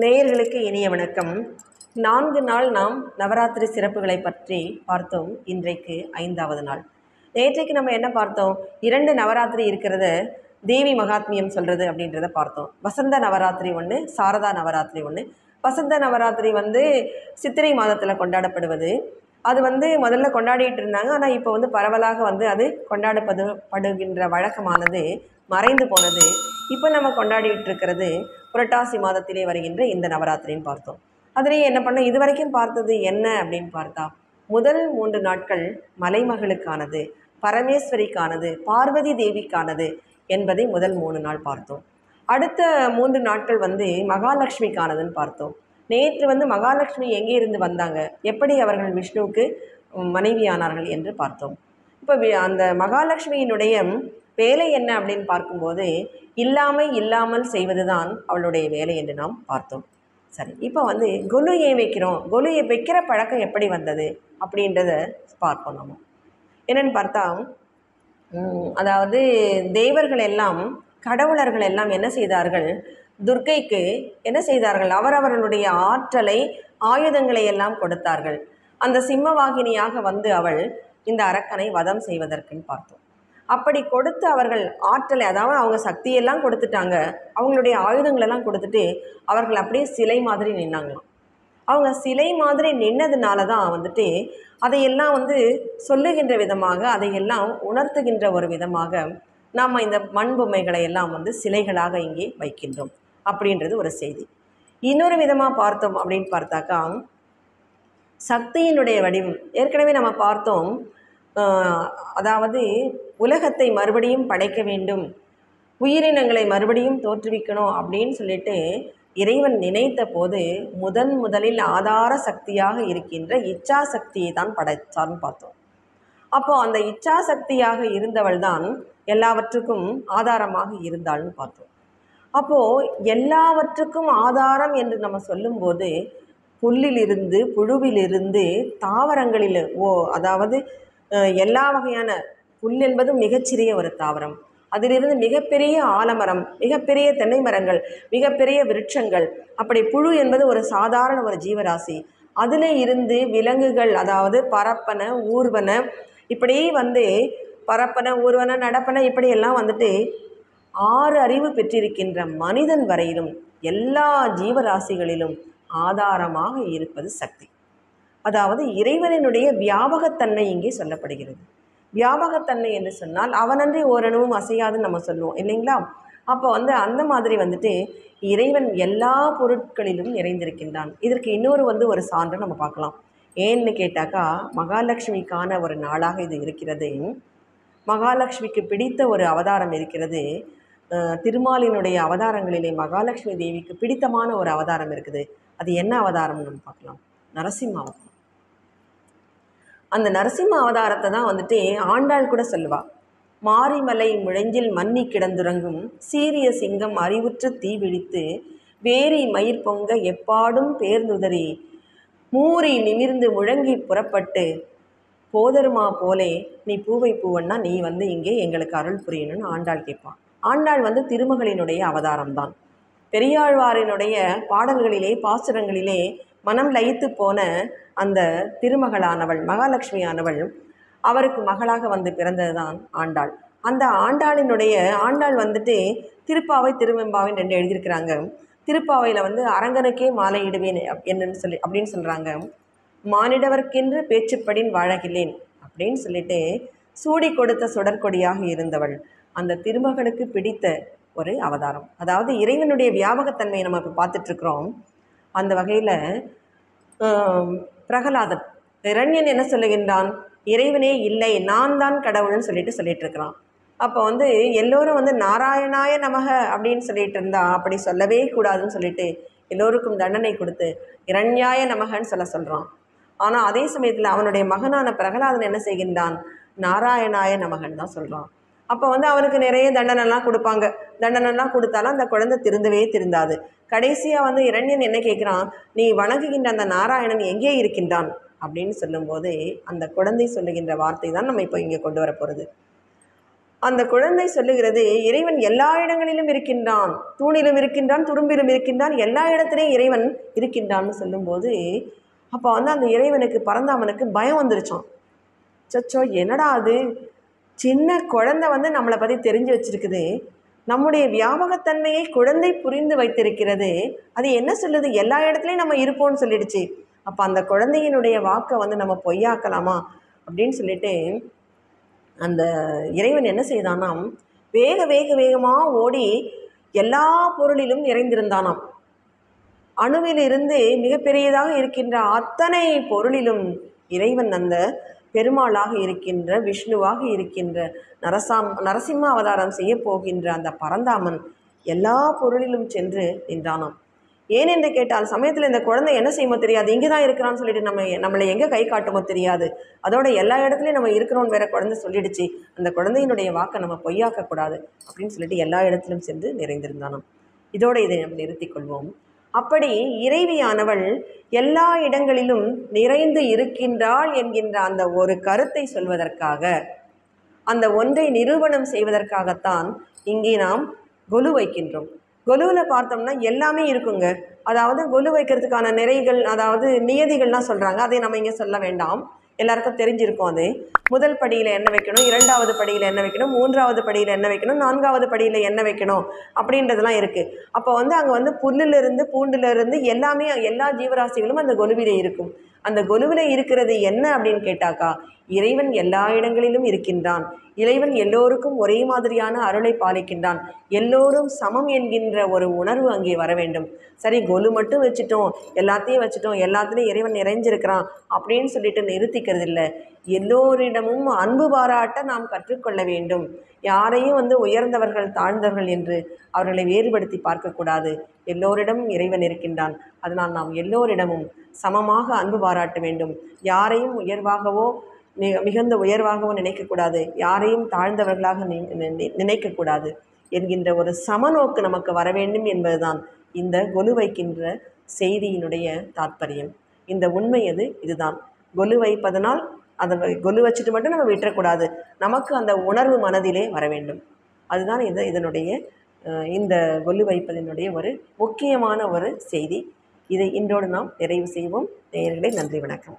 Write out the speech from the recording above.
நேயர்களுக்கு இனிய வணக்கம். நான்கு நாள் நாம் நவராத்திரி சிறப்புகளை பற்றி பார்த்தோம். இன்றைக்கு ஐந்தாவது நாள். நேற்றைக்கு நம்ம என்ன பார்த்தோம்? இரண்டு நவராத்திரி இருக்கிறத தேவி மகாத்மியம் சொல்கிறது அப்படின்றத பார்த்தோம். வசந்த நவராத்திரி ஒன்று சாரதா நவராத்திரி ஒன்று வசந்த நவராத்திரி வந்து சித்திரை மாதத்தில் கொண்டாடப்படுவது. அது வந்து முதல்ல கொண்டாடிட்டு இருந்தாங்க. ஆனால் இப்போ வந்து பரவலாக வந்து அது கொண்டாடப்படு படுகின்ற வழக்கமானது மறைந்து போனது. இப்போ நம்ம கொண்டாடிட்டு இருக்கிறது புரட்டாசி மாதத்திலே வருகின்ற இந்த நவராத்திரின்னு பார்த்தோம். அதிலேயே என்ன பண்ணோம்? இது வரைக்கும் பார்த்தது என்ன அப்படின்னு பார்த்தா முதல் மூன்று நாட்கள் மலைமகளுக்கானது பரமேஸ்வரிக்கானது பார்வதி தேவிக்கானது என்பதை முதல் மூணு நாள் பார்த்தோம். அடுத்த மூன்று நாட்கள் வந்து மகாலட்சுமிக்கானதுன்னு பார்த்தோம். நேற்று வந்து மகாலட்சுமி எங்கே இருந்து வந்தாங்க? எப்படி அவர்கள் விஷ்ணுவுக்கு மனைவியானார்கள் என்று பார்த்தோம். இப்போ அந்த மகாலட்சுமியினுடைய வேலை என்ன அப்படின்னு பார்க்கும்போது இல்லாமல் இல்லாமல் செய்வதுதான் அவளுடைய வேலை என்று நாம் பார்த்தோம். சரி இப்போ வந்து கொலு ஏன் வைக்கிறோம்? கொலு வைக்கிற பழக்கம் எப்படி வந்தது? அப்படின்றத பார்ப்போம் நம்ம. என்னென்னு பார்த்தா அதாவது தேவர்கள் எல்லாம் கடவுளர்கள் எல்லாம் என்ன செய்தார்கள்? துர்க்கைக்கு என்ன செய்தார்கள்? அவரவர்களுடைய ஆற்றலை ஆயுதங்களை எல்லாம் கொடுத்தார்கள். அந்த சிம்மவாகினியாக வந்து அவள் இந்த அரக்கனை வதம் செய்வதற்குன்னு பார்த்தோம். அப்படி கொடுத்து அவர்கள் ஆற்றலை அதாவது அவங்க சக்தியெல்லாம் கொடுத்துட்டாங்க அவங்களுடைய ஆயுதங்களெல்லாம் கொடுத்துட்டு அவர்கள் அப்படியே சிலை மாதிரி நின்னாங்களாம். அவங்க சிலை மாதிரி நின்னதுனால தான் வந்துட்டு அதையெல்லாம் வந்து சொல்லுகின்ற விதமாக அதையெல்லாம் உணர்த்துகின்ற ஒரு விதமாக நாம் இந்த மண் பொம்மைகளை எல்லாம் வந்து சிலைகளாக இங்கே வைக்கின்றோம் அப்படின்றது ஒரு செய்தி. இன்னொரு விதமாக பார்த்தோம் அப்படின்னு பார்த்தாக்கா சக்தியினுடைய வடிவம். ஏற்கனவே நம்ம பார்த்தோம் அதாவது உலகத்தை மறுபடியும் படைக்க வேண்டும் உயிரினங்களை மறுபடியும் தோற்றுவிக்கணும் அப்படின்னு சொல்லிட்டு இறைவன் நினைத்த போது முதன் முதலில் ஆதார சக்தியாக இருக்கின்ற இச்சா சக்தியை தான் படைத்தான்னு பார்த்தோம். அப்போது அந்த இச்சா சக்தியாக இருந்தவள் தான் எல்லாவற்றுக்கும் ஆதாரமாக இருந்தாள்னு பார்த்தோம். அப்போது எல்லாவற்றுக்கும் ஆதாரம் என்று நம்ம சொல்லும்போது புல்லிலிருந்து புழுவிலிருந்து தாவரங்களில் ஓ அதாவது எல்லா வகையான புல் என்பது மிகச்சிறிய ஒரு தாவரம். அதிலிருந்து மிகப்பெரிய ஆலமரம் மிகப்பெரிய தென்னை மரங்கள் மிகப்பெரிய விருட்சங்கள் அப்படி புழு என்பது ஒரு சாதாரண ஒரு ஜீவராசி. அதில் இருந்து விலங்குகள் அதாவது பரப்பன ஊர்வன இப்படி வந்து பரப்பன ஊர்வன நடப்பன இப்படியெல்லாம் வந்துட்டு ஆறு அறிவு பெற்றிருக்கின்ற மனிதன் வரையிலும் எல்லா ஜீவராசிகளிலும் ஆதாரமாக இருப்பது சக்தி. அதாவது இறைவனினுடைய வியாபகத்தன்மை இங்கே சொல்லப்படுகிறது. வியாபகத்தன்மை என்று சொன்னால் அவனன்றி ஓரணுவும் அசையாதுன்னு நம்ம சொல்லுவோம் இல்லைங்களா? அப்போ வந்து அந்த மாதிரி வந்துட்டு இறைவன் எல்லா பொருட்களிலும் நிறைந்திருக்கின்றான். இதற்கு இன்னொரு வந்து ஒரு சான்று நம்ம பார்க்கலாம். ஏன்னு கேட்டாக்கா மகாலட்சுமிக்கான ஒரு நாளாக இது இருக்கிறது. மகாலட்சுமிக்கு பிடித்த ஒரு அவதாரம் இருக்கிறது. திருமாலினுடைய அவதாரங்களிலே மகாலட்சுமி தேவிக்கு பிடித்தமான ஒரு அவதாரம் இருக்குது. அது என்ன அவதாரம்னு நம்ம பார்க்கலாம். நரசிம்ம அவதாரம் அந்த நரசிம்ம அவதாரத்தை தான் வந்துட்டு ஆண்டாள் கூட சொல்லுவா. மாரிமலை முழஞ்சில் மன்னி கிடந்துறங்கும் சீரிய சிங்கம் அறிவுற்று தீ விழித்து வேரி மயிர் பொங்க எப்பாடும் பேர்ந்துதறி மூறி நிமிர்ந்து முழங்கி புறப்பட்டு போதருமா போலே நீ பூவை பூவன்னா நீ வந்து இங்கே எங்களுக்கு அருள் புரியணும்னு ஆண்டாள் கேட்பான் ஆண்டாள் வந்து திருமகளினுடைய அவதாரம்தான். பெரியாழ்வாரினுடைய பாடல்களிலே பாசுரங்களிலே மனம் லயித்து போன அந்த திருமகளானவள் மகாலட்சுமியானவள் அவருக்கு மகளாக வந்து பிறந்ததுதான் ஆண்டாள். அந்த ஆண்டாளினுடைய ஆண்டாள் வந்துட்டு திருப்பாவை திருவெம்பாவைன்னு ரெண்டு எழுதியிருக்கிறாங்க. திருப்பாவையில் வந்து அரங்கனுக்கே மாலையிடுவேன் என்னன்னு சொல்லி அப்படின்னு சொல்கிறாங்க மானிடவர்க்கென்று பேச்சுப்படின் வாழகிலேன் அப்படின்னு சொல்லிட்டு சூடி கொடுத்த சுடற்கொடியாக இருந்தவள். அந்த திருமகளுக்கு பிடித்த ஒரு அவதாரம். அதாவது இறைவனுடைய வியாபகத்தன்மையை நம்ம இப்போ பார்த்துட்ருக்குறோம் அந்த வகையில் பிரகலாதன் இரண்யன் என்ன சொல்லுகின்றான்? இறைவனே இல்லை நான் தான் கடவுள்னு சொல்லிட்டு சொல்லிட்டு இருக்கிறான் அப்போ வந்து எல்லோரும் வந்து நாராயணாய நமக அப்படின்னு சொல்லிட்டு இருந்தா அப்படி சொல்லவே கூடாதுன்னு சொல்லிட்டு எல்லோருக்கும் தண்டனை கொடுத்து இரண்யாய நமகன்னு சொல்ல சொல்கிறான் ஆனால் அதே சமயத்தில் அவனுடைய மகனான பிரகலாதன் என்ன செய்கின்றான்? நாராயணாய நமகன் தான் சொல்கிறான் அப்போ வந்து அவனுக்கு நிறைய தண்டனைலாம் கொடுப்பாங்க. தண்டனைலாம் கொடுத்தாலும் அந்த குழந்தை திருந்தவே திருந்தாது. கடைசியாக வந்து இரண்யன் என்ன கேட்குறான் நீ வணங்குகின்ற அந்த நாராயணன் எங்கே இருக்கின்றான்? அப்படின்னு சொல்லும்போது அந்த குழந்தை சொல்லுகின்ற வார்த்தை தான் நம்ம இப்போ இங்கே கொண்டு வர போகிறது அந்த குழந்தை சொல்லுகிறது இறைவன் எல்லா இடங்களிலும் இருக்கின்றான். தூணிலும் இருக்கின்றான் துரும்பிலும் இருக்கின்றான் எல்லா இடத்துலையும் இறைவன் இருக்கின்றான்னு சொல்லும்போது அப்போ வந்து அந்த இறைவனுக்கு பரந்தாமனுக்கு பயம் வந்துருச்சான் சச்சோ என்னடா அது? சின்ன குழந்தை வந்து நம்மளை பற்றி தெரிஞ்சு வச்சிருக்குது. நம்முடைய வியாபகத்தன்மையை குழந்தை புரிந்து வைத்திருக்கிறது. அது என்ன சொல்லுது? எல்லா இடத்துலையும் நம்ம இருப்போம்னு சொல்லிடுச்சு. அப்போ அந்த குழந்தையினுடைய வாக்கை வந்து நம்ம பொய்யாக்கலாமா? அப்படின்னு சொல்லிட்டு அந்த இறைவன் என்ன செய்தானாம்? வேக வேக வேகமாக ஓடி எல்லா பொருளிலும் நிறைந்திருந்தானாம். அணுவிலிருந்து மிகப்பெரியதாக இருக்கின்ற அத்தனை பொருளிலும் இறைவன் அந்த பெருமாளாக இருக்கின்ற விஷ்ணுவாக இருக்கின்ற நரசாம் நரசிம்ம அவதாரம் செய்ய போகின்ற அந்த பரந்தாமன் எல்லா பொருளிலும் சென்று நின்றானாம். ஏன் என்று கேட்டால் சமயத்தில் இந்த குழந்தை என்ன செய்யுமோ தெரியாது. இங்கே தான் இருக்கிறான்னு சொல்லிட்டு நம்ம நம்மளை எங்கே கை காட்டுமோ தெரியாது. அதோட எல்லா இடத்துலையும் நம்ம இருக்கிறோன்னு வேற குழந்தை சொல்லிடுச்சு. அந்த குழந்தையினுடைய வாக்கை நம்ம பொய்யாக்கக்கூடாது அப்படின்னு சொல்லிட்டு எல்லா இடத்திலும் சென்று நிறைந்திருந்தானாம். இதோடு இதை நம்ம நிறுத்திக் கொள்வோம். அப்படி இறைவியானவள் எல்லா இடங்களிலும் நிறைந்து இருக்கின்றாள் என்கின்ற அந்த ஒரு கருத்தை சொல்வதற்காக அந்த ஒன்றை நிரூபணம் செய்வதற்காகத்தான் இங்கே நாம் கொலு வைக்கின்றோம். கொலுவில் பார்த்தோம்னா எல்லாமே இருக்குங்க. அதாவது கொலு வைக்கிறதுக்கான நிறைகள் அதாவது நியதிகள்லாம் சொல்கிறாங்க அதை நம்ம இங்கே சொல்ல வேண்டாம். எல்லாருக்கும் தெரிஞ்சிருக்கும் அது. முதல் படியில் என்ன வைக்கணும் இரண்டாவது படியில் என்ன வைக்கணும் மூன்றாவது படியில் என்ன வைக்கணும் நான்காவது படியில் என்ன வைக்கணும் அப்படின்றதெல்லாம் இருக்குது அப்போ வந்து அங்கே வந்து புல்லிலிருந்து பூண்டுலேருந்து எல்லாமே எல்லா ஜீவராசிகளும் அந்த கொலுவிலே இருக்கும். அந்த கொலுவில் இருக்கிறது என்ன அப்படின்னு கேட்டாக்கா இறைவன் எல்லா இடங்களிலும் இருக்கின்றான். இறைவன் எல்லோருக்கும் ஒரே மாதிரியான அருளை பாலிக்கின்றான். எல்லோரும் சமம் என்கின்ற ஒரு உணர்வு அங்கே வர வேண்டும். சரி கொலு மட்டும் வச்சுட்டோம் எல்லாத்தையும் வச்சுட்டோம் எல்லாத்துலேயும் இறைவன் நிறைஞ்சிருக்கிறான் அப்படின்னு சொல்லிட்டு நிறுத்திக்கிறது இல்லை எல்லோரிடமும் அன்பு பாராட்ட நாம் கற்றுக்கொள்ள வேண்டும். யாரையும் வந்து உயர்ந்தவர்கள் தாழ்ந்தவர்கள் என்று அவர்களை வேறுபடுத்தி பார்க்கக்கூடாது. எல்லோரிடமும் இறைவன் இருக்கின்றான். அதனால் நாம் எல்லோரிடமும் சமமாக அன்பு பாராட்ட வேண்டும். யாரையும் உயர்வாகவோ மிக மிகுந்த உயர்வாகவோ நினைக்கக்கூடாது. யாரையும் தாழ்ந்தவர்களாக நி- நி- நினைக்கக்கூடாது என்கின்ற ஒரு சமநோக்கு நமக்கு வர வேண்டும் என்பதுதான் இந்த கொலு வைக்கின்ற செய்தியினுடைய தாத்பரியம் இந்த உண்மை அது இதுதான். கொலு வைப்பதனால் அதை வ- கொலு வச்சுட்டு மட்டும் நம்ம விட்டுறக்கூடாது. நமக்கு அந்த உணர்வு மனதிலே வர வேண்டும். அதுதான் இது இதனுடைய இந்த கொல்லு வைப்பதனுடைய ஒரு முக்கியமான ஒரு செய்தி. இதை இன்றோடு நாம் நிறைவு செய்வோம். நேயர்களே நன்றி வணக்கம்.